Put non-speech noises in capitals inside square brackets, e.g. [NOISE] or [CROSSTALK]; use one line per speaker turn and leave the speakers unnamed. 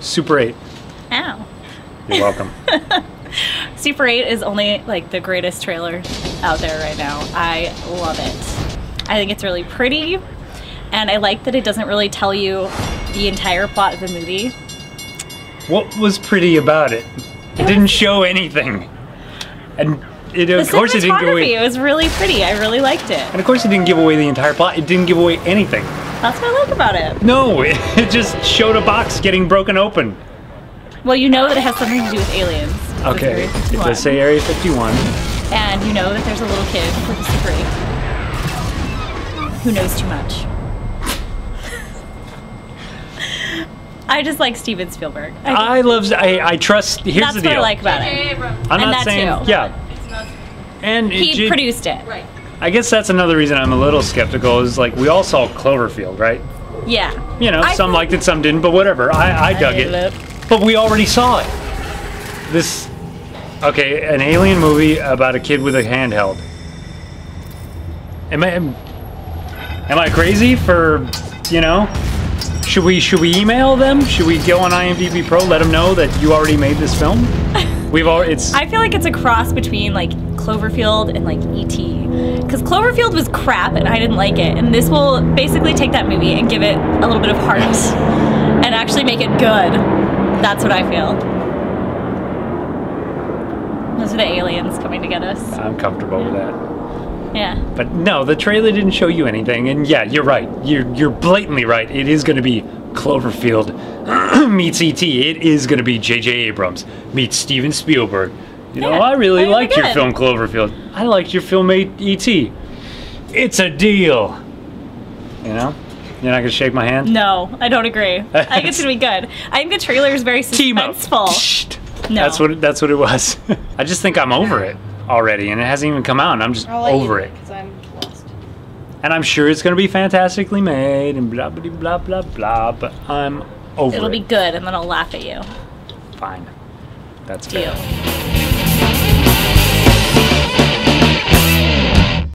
Super 8.
Ow.
You're welcome. [LAUGHS]
Super 8 is only like the greatest trailer out there right now. I love it. I think it's really pretty, and I like that it doesn't really tell you the entire plot of the movie.
what was pretty about it? It didn't show anything. And it, of course it didn't give away.
was really pretty. I really liked it.
And of course it didn't give away the entire plot. It didn't give away anything.
That's what I like about it.
No, it, [LAUGHS] it just showed a box getting broken open.
Well, you know that it has something to do with aliens.
Okay,
Area
it does say Area 51.
And you know that there's a little kid with a Super 8 who knows too much. [LAUGHS] I just like Steven Spielberg. I
I love. I, I trust. Here's
that's
the deal. That's what.
I like about it.
I'm
and
not
that
saying.
too.
Yeah, and
He
did-
produced it.
Right.
I guess that's another reason I'm a little skeptical. Is like we all saw Cloverfield, right?
Yeah.
You know,
I
some liked it, some didn't, but whatever. I, I dug
hated
it. But we already saw it. This, okay, an alien movie about a kid with a handheld. Am I, am, am I crazy for, you know? Should we should we email them? Should we go on IMDb Pro, let them know that you already made this film? [LAUGHS] We've all It's
I feel like it's a cross between like Cloverfield and like E.T. Because Cloverfield was crap and I didn't like it. And this will basically take that movie and give it a little bit of heart and actually make it good. That's what I feel. Those are the aliens coming to get us.
I'm comfortable with that.
Yeah.
But no, the trailer didn't show you anything. And yeah, you're right. You're you're blatantly right. It is going to be Cloverfield [CLEARS THROAT] meets ET. It is going to be J.J. Abrams meets Steven Spielberg. You know,
Yeah,
I really
that'd
liked your
good.
film Cloverfield. I liked your film E.T. It's a deal. You know, you're not gonna shake my hand.
No, I don't agree. I think it's gonna be [LAUGHS] good. I think the trailer is very
Team up.
suspenseful. No.
That's what that's what it was. [LAUGHS] I just think I'm over it already, and it hasn't even come out. And I'm just
I'll
over
it.
it.
'cause I'm lost.
And I'm sure it's going to be fantastically made and blah blah blah blah blah. But I'm over
It'll
it.
Will be good, and then I'll laugh at you.
fine. That's
Deal.
fair.